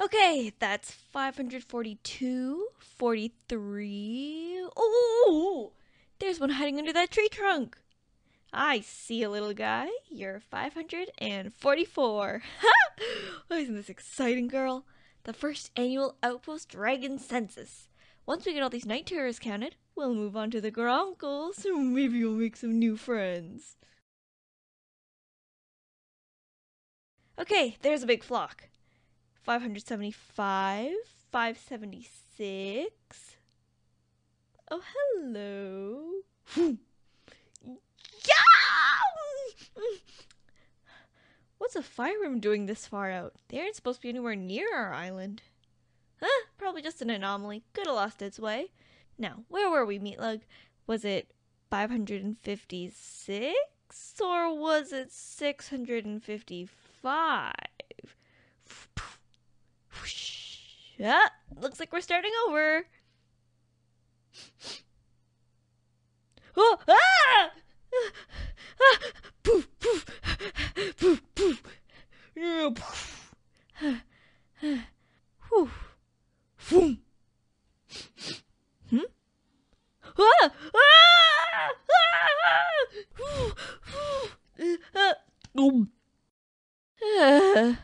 Okay, that's 542, 43. Oh, there's one hiding under that tree trunk. I see a little guy. You're 544. oh, isn't this exciting, girl? The first annual Outpost Dragon Census. Once we get all these night terrors counted, we'll move on to the Gronkles, so maybe we'll make some new friends. Okay, there's a big flock. 575, 576. Oh, hello. yeah! What's a Fireworm doing this far out? They aren't supposed to be anywhere near our island. Huh, probably just an anomaly. Could have lost its way. Now, where were we, Meatlug? Was it 556? Or was it 655? Yeah, looks like we're starting over. Oh, ah! ah! Poof, poof, poof, poof. Yeah, poof. Whew. Boom. Hmm? Ah! Ah! Ah! Ah! Ah!